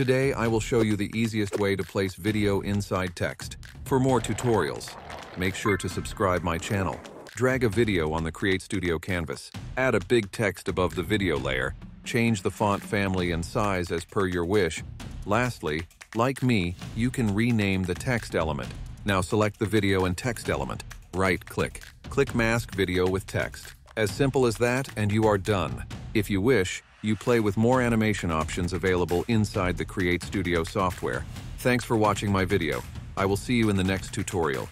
Today, I will show you the easiest way to place video inside text. For more tutorials, make sure to subscribe my channel. Drag a video on the Create Studio canvas. Add a big text above the video layer. Change the font family and size as per your wish. Lastly, like me, you can rename the text element. Now select the video and text element. Right-click. Click Mask Video with Text. As simple as that, and you are done. If you wish, you play with more animation options available inside the Create Studio software. Thanks for watching my video. I will see you in the next tutorial.